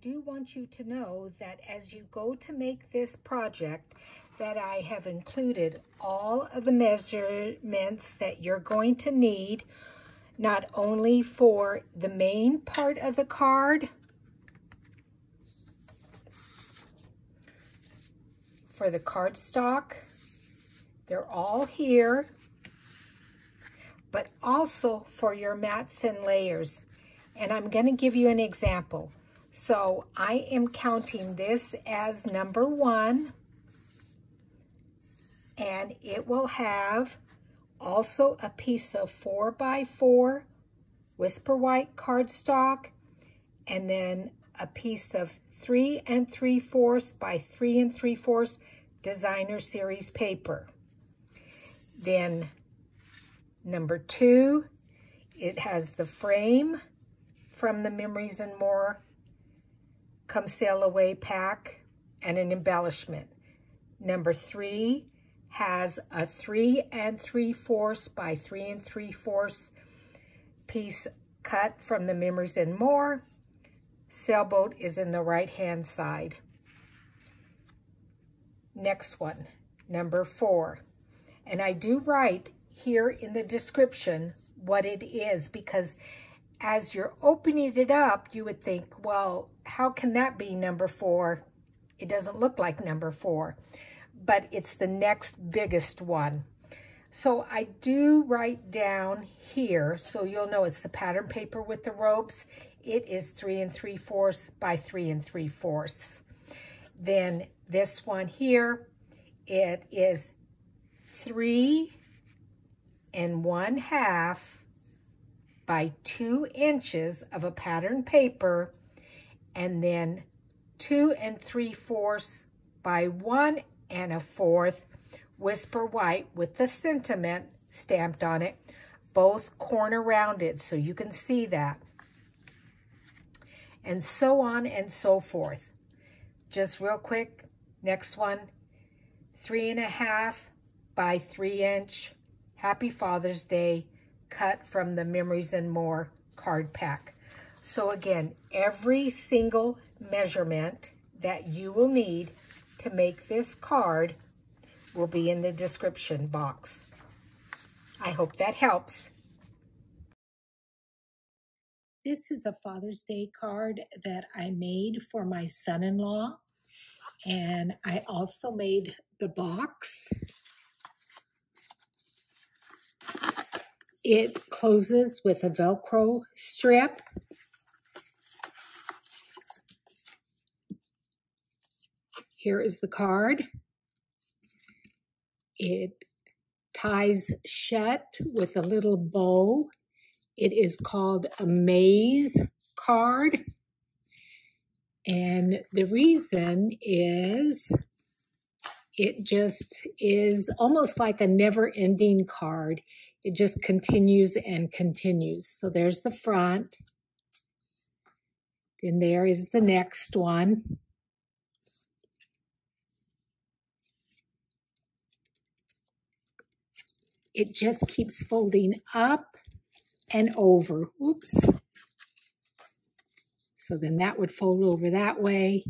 Do want you to know that as you go to make this project, that I have included all of the measurements that you're going to need, not only for the main part of the card, for the cardstock, they're all here, but also for your mats and layers. And I'm going to give you an example. So I am counting this as number one and it will have also a piece of 4 by 4 Whisper White cardstock and then a piece of 3 and 3 fourths by 3 and 3 fourths designer series paper. Then number two, it has the frame from the Memories and More Come Sail Away pack and an embellishment. Number three, has a three and three fourths by three and three fourths piece cut from the Memories and More. Sailboat is in the right-hand side. Next one, number four. And I do write here in the description what it is because as you're opening it up, you would think, well, how can that be number four? It doesn't look like number four but it's the next biggest one. So I do write down here, so you'll know it's the pattern paper with the ropes. It is three and three fourths by three and three fourths. Then this one here, it is three and one half by two inches of a pattern paper, and then two and three fourths by one and a fourth Whisper White with the sentiment stamped on it, both corner rounded, so you can see that. And so on and so forth. Just real quick, next one, three and a half by three inch, Happy Father's Day, cut from the Memories and More card pack. So again, every single measurement that you will need to make this card will be in the description box. I hope that helps. This is a Father's Day card that I made for my son-in-law. And I also made the box. It closes with a Velcro strip Here is the card. It ties shut with a little bow. It is called a maze card. And the reason is it just is almost like a never ending card. It just continues and continues. So there's the front. Then there is the next one. it just keeps folding up and over. Oops. So then that would fold over that way,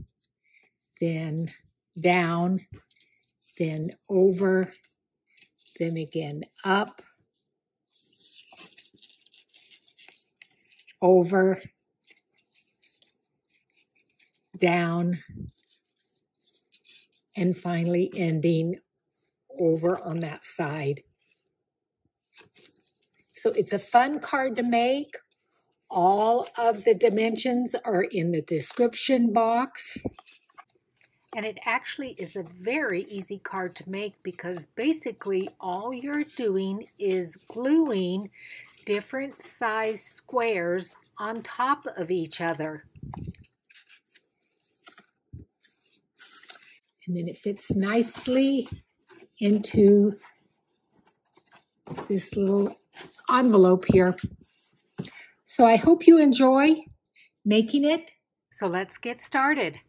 then down, then over, then again up, over, down, and finally ending over on that side. So it's a fun card to make. All of the dimensions are in the description box. And it actually is a very easy card to make because basically all you're doing is gluing different size squares on top of each other. And then it fits nicely into this little envelope here. So I hope you enjoy making it. So let's get started.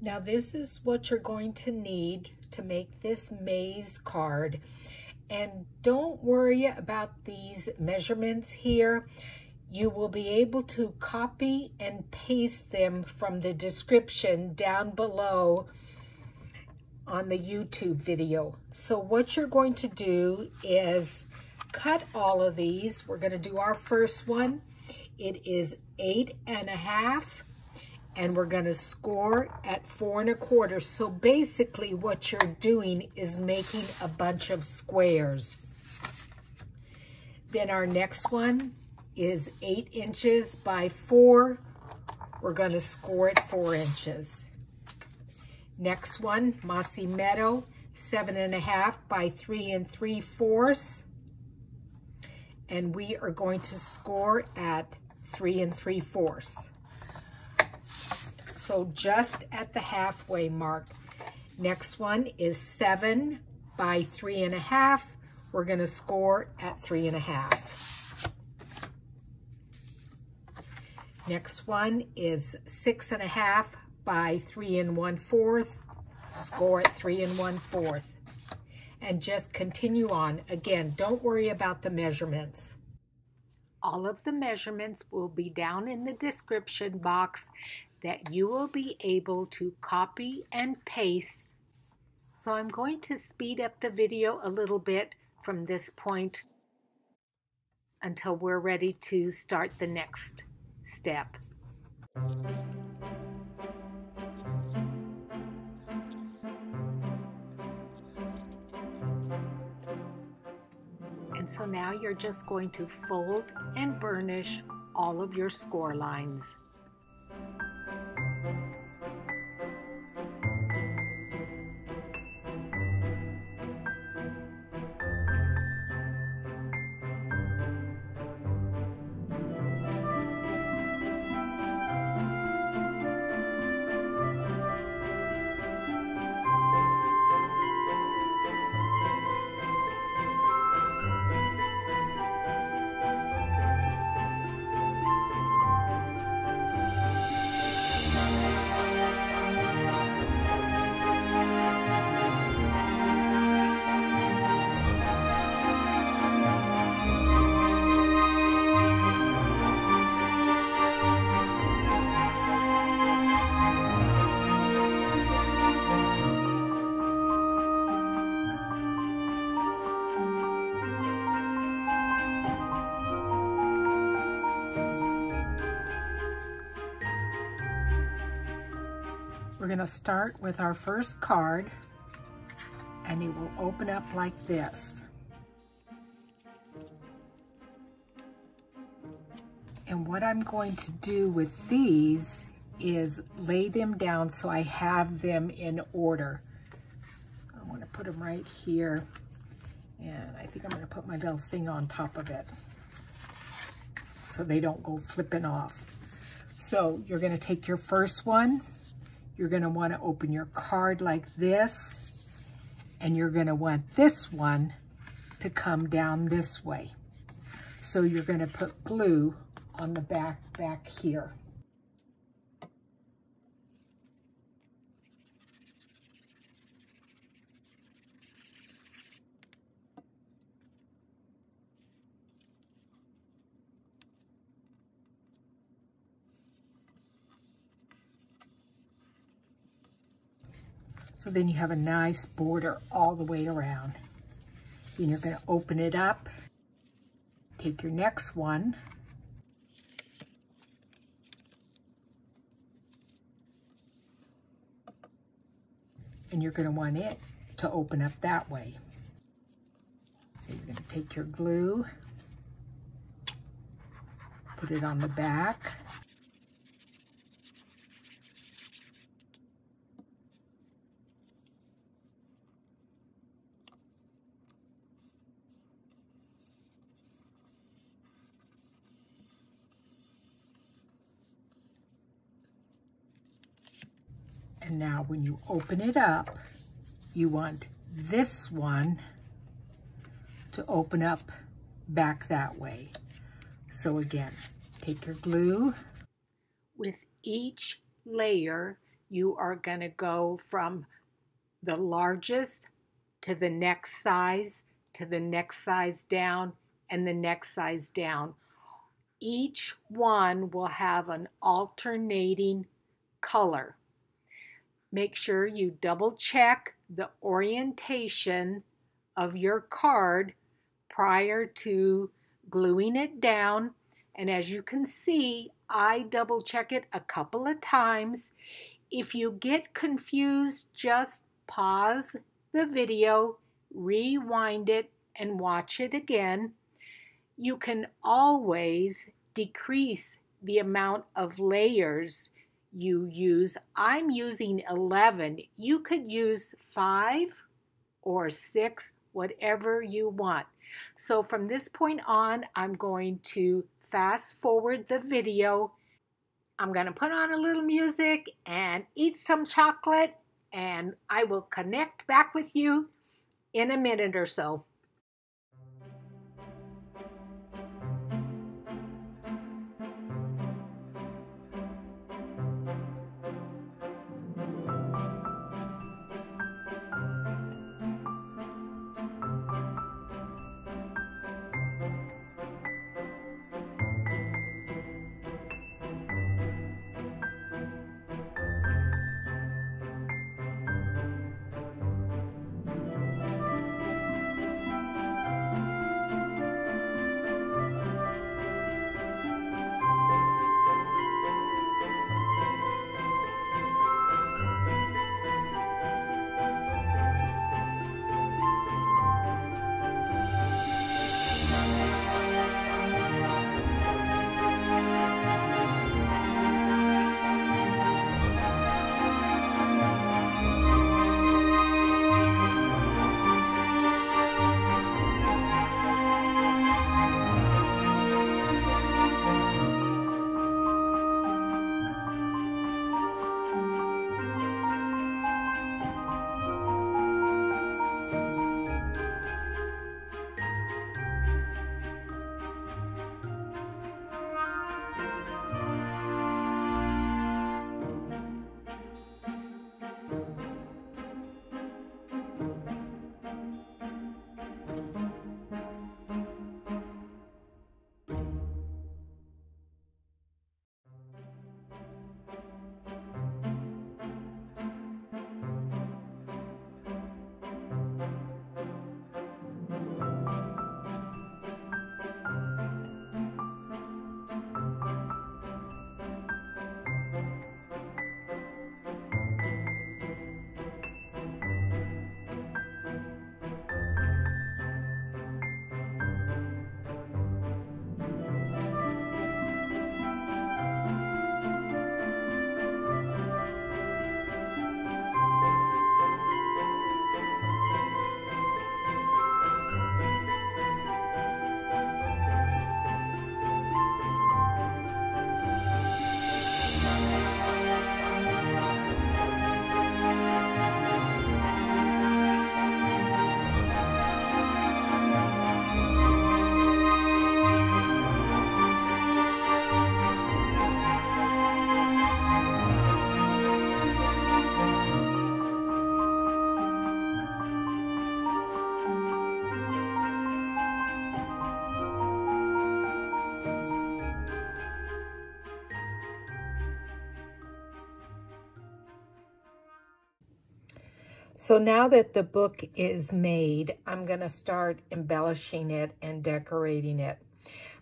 Now this is what you're going to need to make this maze card. And don't worry about these measurements here. you will be able to copy and paste them from the description down below on the YouTube video. So what you're going to do is cut all of these. We're going to do our first one. It is eight and a half and we're going to score at four and a quarter. So basically what you're doing is making a bunch of squares. Then our next one is eight inches by four. We're going to score it four inches. Next one, Mossy Meadow, seven and a half by three and three fourths. And we are going to score at three and three fourths. So just at the halfway mark. Next one is seven by three and a half. We're gonna score at three and a half. Next one is six and a half by three and one fourth. Score at three and one fourth. And just continue on. Again, don't worry about the measurements. All of the measurements will be down in the description box that you will be able to copy and paste. So I'm going to speed up the video a little bit from this point until we're ready to start the next step. And so now you're just going to fold and burnish all of your score lines. We're going to start with our first card and it will open up like this. And what I'm going to do with these is lay them down so I have them in order. I want to put them right here. And I think I'm going to put my little thing on top of it so they don't go flipping off. So you're going to take your first one you're going to want to open your card like this, and you're going to want this one to come down this way. So you're going to put glue on the back, back here. So then you have a nice border all the way around. Then you're going to open it up. Take your next one. And you're going to want it to open up that way. So you're going to take your glue, put it on the back. And now when you open it up, you want this one to open up back that way. So again, take your glue. With each layer, you are going to go from the largest to the next size, to the next size down, and the next size down. each one will have an alternating color. Make sure you double check the orientation of your card prior to gluing it down. And as you can see, I double check it a couple of times. If you get confused, just pause the video, rewind it, and watch it again. You can always decrease the amount of layers you use. I'm using 11. You could use 5 or 6, whatever you want. So from this point on, I'm going to fast forward the video. I'm going to put on a little music and eat some chocolate and I will connect back with you in a minute or so. So now that the book is made, I'm going to start embellishing it and decorating it.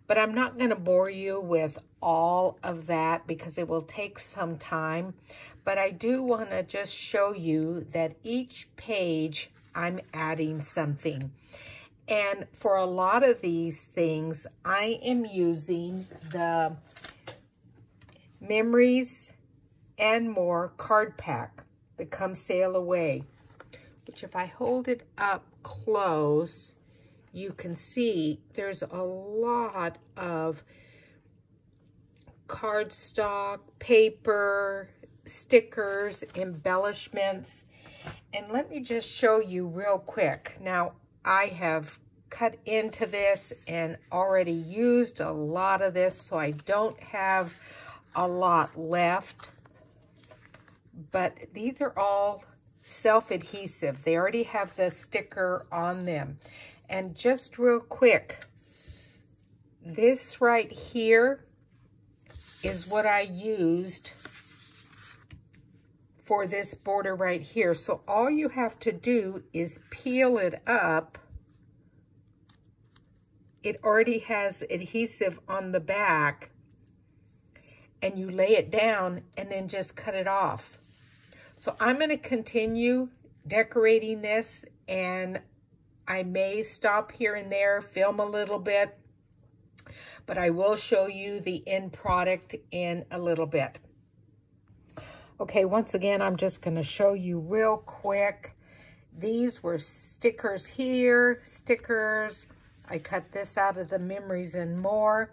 But I'm not going to bore you with all of that because it will take some time. But I do want to just show you that each page I'm adding something. And for a lot of these things, I am using the Memories and More card pack that comes sail away which if I hold it up close, you can see there's a lot of cardstock, paper, stickers, embellishments. And let me just show you real quick. Now, I have cut into this and already used a lot of this, so I don't have a lot left. But these are all self-adhesive. They already have the sticker on them. And just real quick, this right here is what I used for this border right here. So all you have to do is peel it up. It already has adhesive on the back and you lay it down and then just cut it off. So I'm going to continue decorating this and I may stop here and there, film a little bit, but I will show you the end product in a little bit. Okay, once again, I'm just going to show you real quick. These were stickers here, stickers. I cut this out of the Memories and More.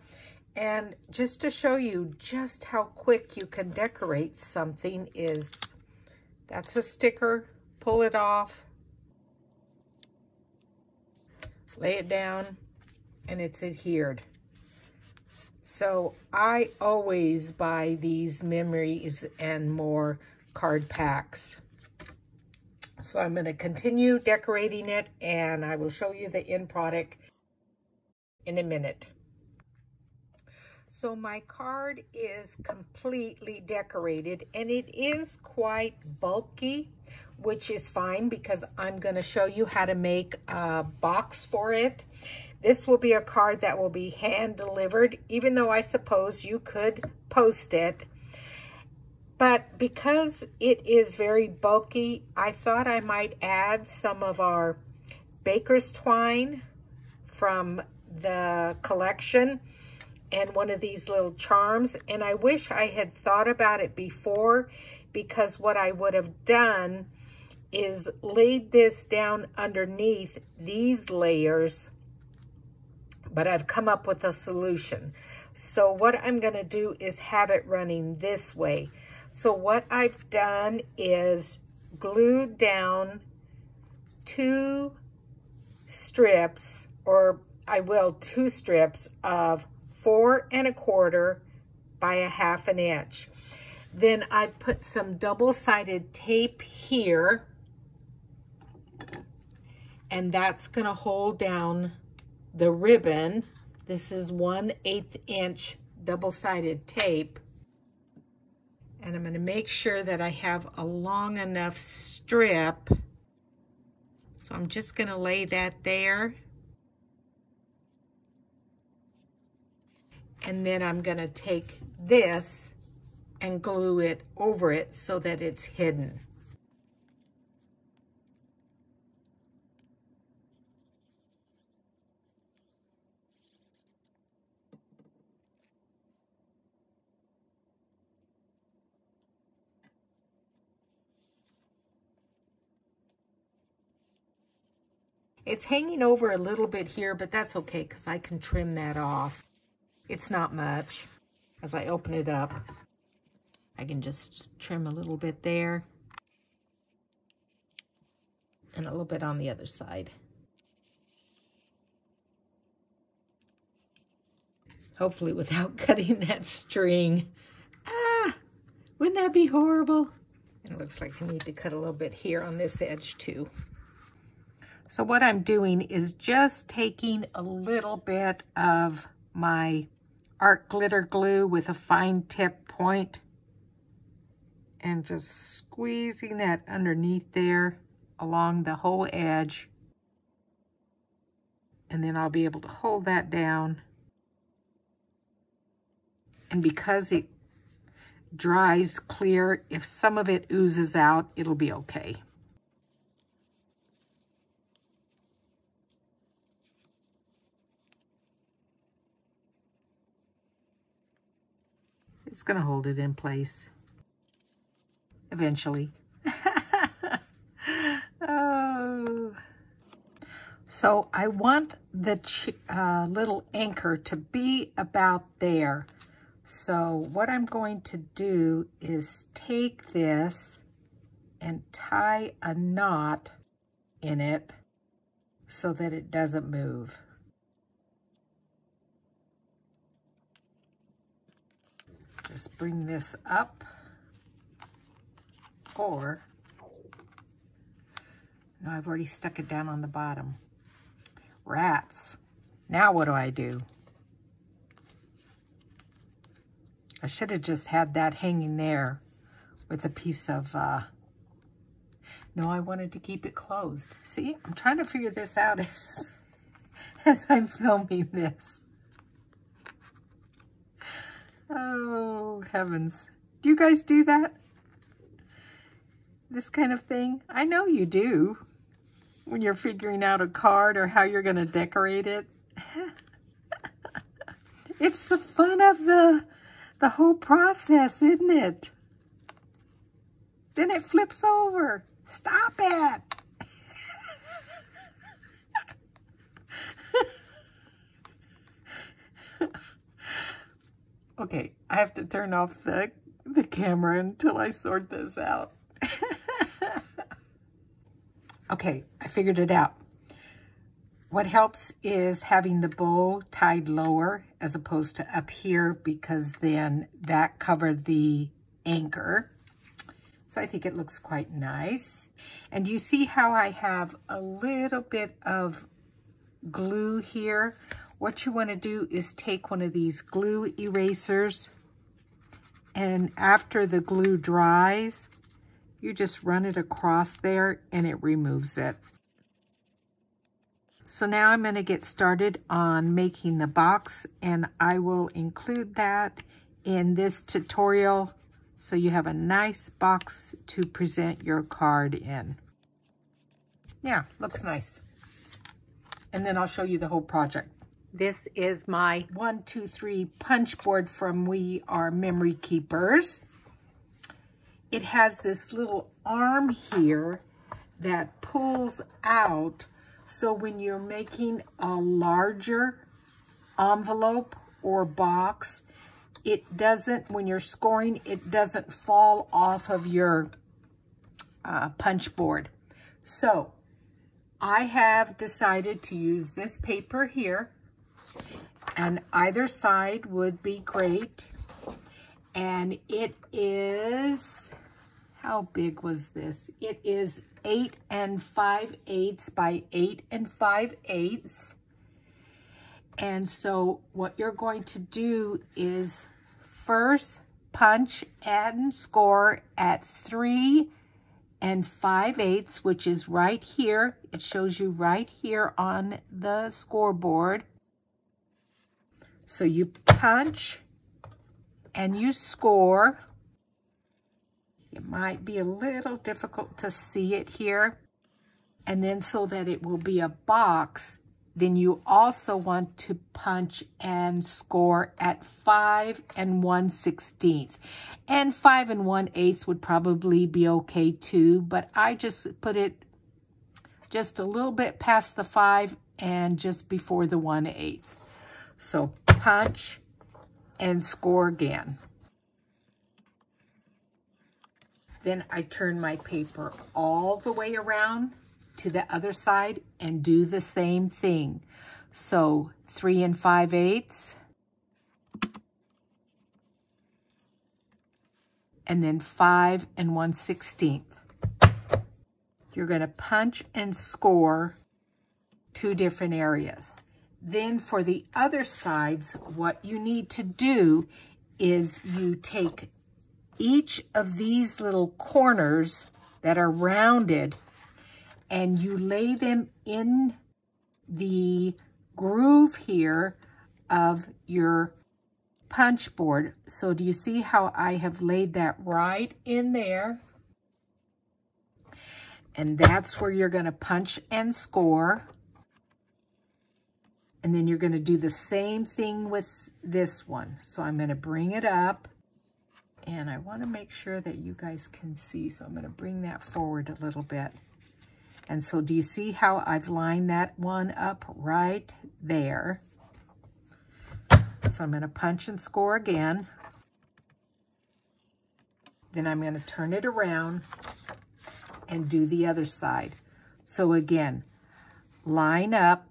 And just to show you just how quick you can decorate something is, that's a sticker, pull it off, lay it down, and it's adhered. So I always buy these memories and more card packs. So I'm going to continue decorating it and I will show you the end product in a minute. So my card is completely decorated and it is quite bulky, which is fine because I'm going to show you how to make a box for it. This will be a card that will be hand delivered, even though I suppose you could post it. But because it is very bulky, I thought I might add some of our baker's twine from the collection and one of these little charms. And I wish I had thought about it before because what I would have done is laid this down underneath these layers but I've come up with a solution. So what I'm going to do is have it running this way. So what I've done is glued down two strips, or I will, two strips of four and a quarter by a half an inch. Then I've put some double-sided tape here, and that's going to hold down the ribbon. This is 1 8 inch double-sided tape. And I'm going to make sure that I have a long enough strip. So I'm just going to lay that there. And then I'm going to take this and glue it over it so that it's hidden. It's hanging over a little bit here, but that's okay because I can trim that off. It's not much. As I open it up, I can just trim a little bit there and a little bit on the other side. Hopefully without cutting that string. Ah, wouldn't that be horrible? And it looks like I need to cut a little bit here on this edge too. So what I'm doing is just taking a little bit of my art glitter glue with a fine tip point and just squeezing that underneath there along the whole edge. And then I'll be able to hold that down. And because it dries clear, if some of it oozes out, it'll be okay. It's going to hold it in place eventually. oh. So I want the uh, little anchor to be about there. So what I'm going to do is take this and tie a knot in it so that it doesn't move. Just bring this up or, no, I've already stuck it down on the bottom. Rats. Now what do I do? I should have just had that hanging there with a piece of, uh, no, I wanted to keep it closed. See, I'm trying to figure this out as, as I'm filming this. Oh, heavens. Do you guys do that? This kind of thing? I know you do. When you're figuring out a card or how you're going to decorate it. it's the fun of the, the whole process, isn't it? Then it flips over. Stop it. okay, I have to turn off the, the camera until I sort this out. okay, I figured it out. What helps is having the bow tied lower as opposed to up here because then that covered the anchor. So I think it looks quite nice. And you see how I have a little bit of glue here? What you want to do is take one of these glue erasers and after the glue dries, you just run it across there and it removes it. So now I'm going to get started on making the box and I will include that in this tutorial so you have a nice box to present your card in. Yeah, looks nice. And then I'll show you the whole project. This is my one, two, three punch board from We Are Memory Keepers. It has this little arm here that pulls out. So when you're making a larger envelope or box, it doesn't, when you're scoring, it doesn't fall off of your uh, punch board. So I have decided to use this paper here and either side would be great. And it is, how big was this? It is 8 and 5 eighths by 8 and 5 eighths. And so what you're going to do is first punch and score at 3 and 5 eighths, which is right here. It shows you right here on the scoreboard. So you punch and you score. It might be a little difficult to see it here. And then so that it will be a box, then you also want to punch and score at 5 and 1 16th. And 5 and 1 8th would probably be okay too, but I just put it just a little bit past the 5 and just before the 1 8th. So punch and score again. Then I turn my paper all the way around to the other side and do the same thing. So three and five eighths. And then five and one sixteenth. You're gonna punch and score two different areas. Then for the other sides, what you need to do is you take each of these little corners that are rounded and you lay them in the groove here of your punch board. So do you see how I have laid that right in there? And that's where you're going to punch and score. And then you're going to do the same thing with this one. So I'm going to bring it up. And I want to make sure that you guys can see. So I'm going to bring that forward a little bit. And so do you see how I've lined that one up right there? So I'm going to punch and score again. Then I'm going to turn it around and do the other side. So again, line up.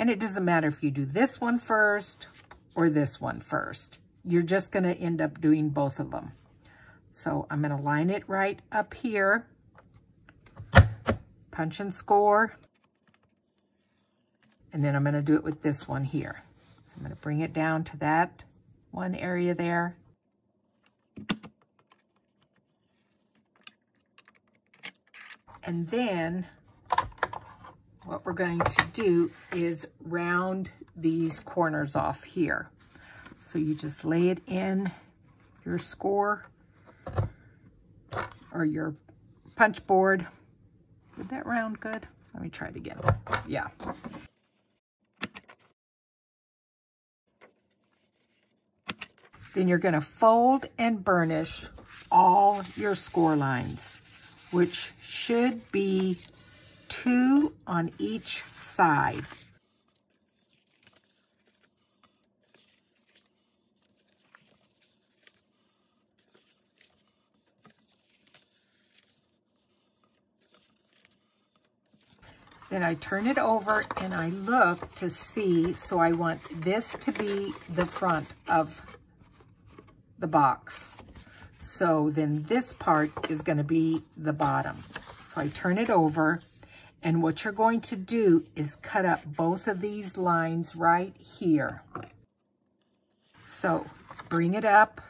And it doesn't matter if you do this one first or this one first. You're just going to end up doing both of them. So I'm going to line it right up here punch and score. And then I'm going to do it with this one here. So I'm going to bring it down to that one area there. And then what we're going to do is round these corners off here. So you just lay it in your score or your punch board. Did that round good? Let me try it again. Yeah. Then you're going to fold and burnish all your score lines, which should be two on each side. Then I turn it over and I look to see, so I want this to be the front of the box. So then this part is gonna be the bottom. So I turn it over and what you're going to do is cut up both of these lines right here. So bring it up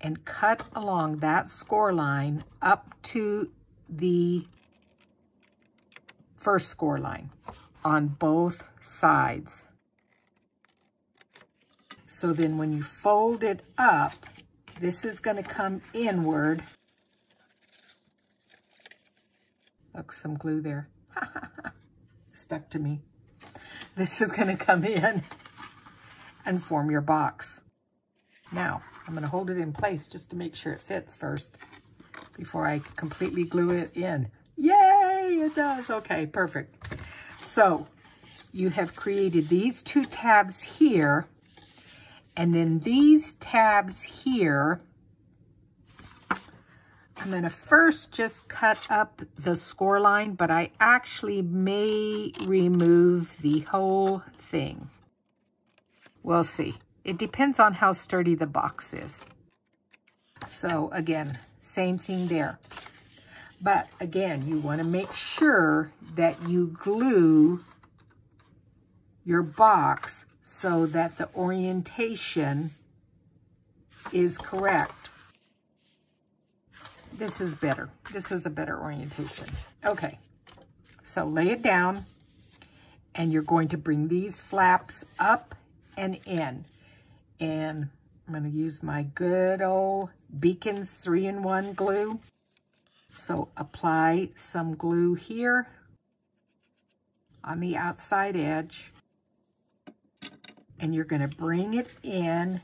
and cut along that score line up to the first score line on both sides. So then when you fold it up, this is going to come inward. Look, some glue there. Stuck to me. This is going to come in and form your box. Now, I'm going to hold it in place just to make sure it fits first before I completely glue it in. Yay, it does. Okay, perfect. So you have created these two tabs here, and then these tabs here, I'm going to first just cut up the score line, but I actually may remove the whole thing. We'll see. It depends on how sturdy the box is. So again, same thing there. But again, you want to make sure that you glue your box so that the orientation is correct. This is better. This is a better orientation. Okay, so lay it down and you're going to bring these flaps up and in. And I'm going to use my good old Beacon's 3-in-1 glue. So apply some glue here on the outside edge. And you're going to bring it in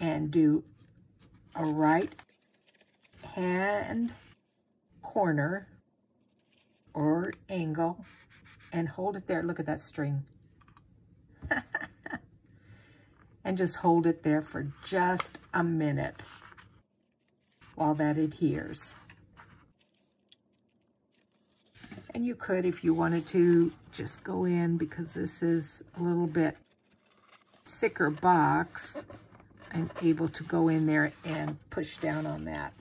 and do a right hand corner or angle and hold it there. Look at that string. and just hold it there for just a minute while that adheres. And you could, if you wanted to, just go in because this is a little bit thicker box. I'm able to go in there and push down on that.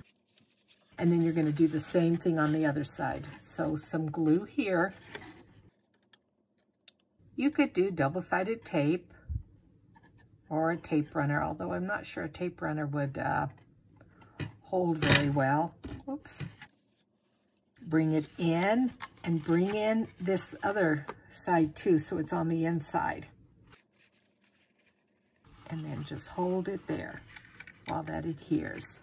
And then you're going to do the same thing on the other side. So some glue here. You could do double-sided tape or a tape runner, although I'm not sure a tape runner would uh, hold very well. Whoops. Bring it in and bring in this other side too so it's on the inside. And then just hold it there while that adheres.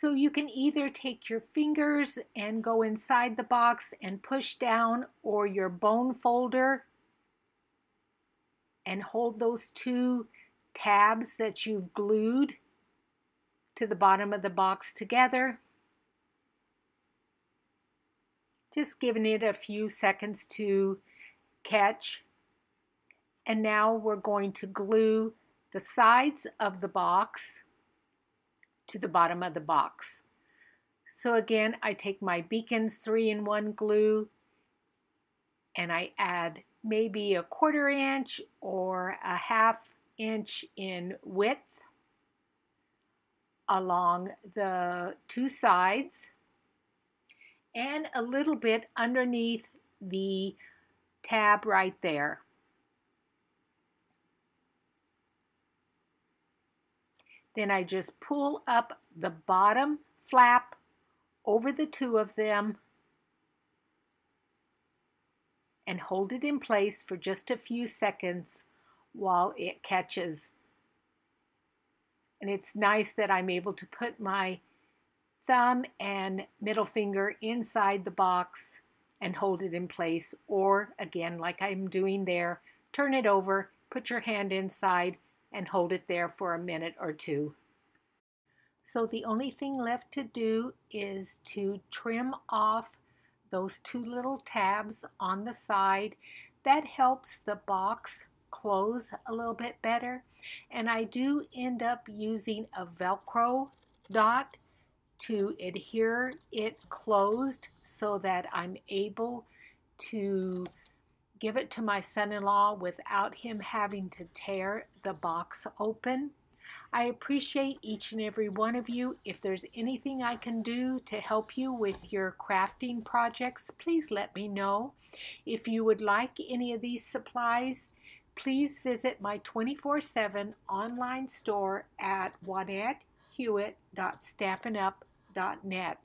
So you can either take your fingers and go inside the box and push down or your bone folder and hold those two tabs that you've glued to the bottom of the box together. Just giving it a few seconds to catch. And now we're going to glue the sides of the box to the bottom of the box. So again, I take my Beacon's 3-in-1 glue and I add maybe a quarter inch or a half inch in width along the two sides and a little bit underneath the tab right there. Then I just pull up the bottom flap over the two of them and hold it in place for just a few seconds while it catches. And it's nice that I'm able to put my thumb and middle finger inside the box and hold it in place. Or again, like I'm doing there, turn it over, put your hand inside and hold it there for a minute or two. So the only thing left to do is to trim off those two little tabs on the side. That helps the box close a little bit better. And I do end up using a Velcro dot to adhere it closed so that I'm able to give it to my son-in-law without him having to tear the box open. I appreciate each and every one of you. If there's anything I can do to help you with your crafting projects, please let me know. If you would like any of these supplies, please visit my 24-7 online store at juanettehewitt.stampinup.net.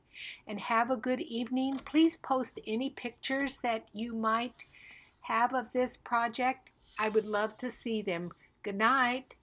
And have a good evening. Please post any pictures that you might have of this project. I would love to see them. Good night.